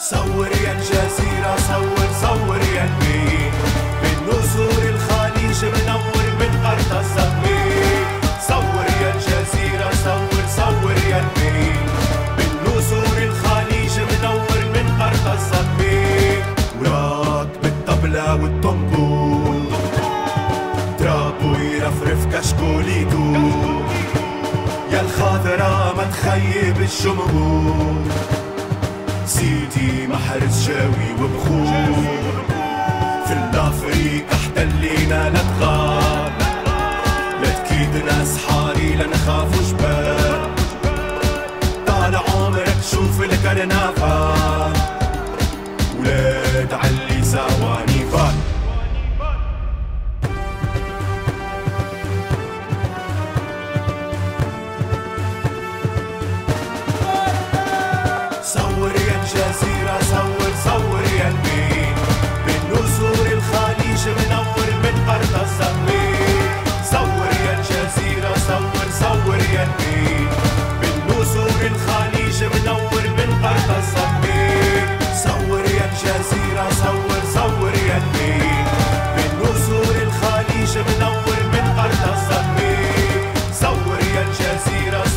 So it is. بالطبلة والطنبور تراب ويرفرف كشكول يدور يا الخاطرة ما تخيب الجمهور سيدي محرز جاوي وبخور في الأفريق احتلينا لا تكيد ناس حاري لا نخاف جبال طال عمرك شوف الكرنفال Al Jazeera.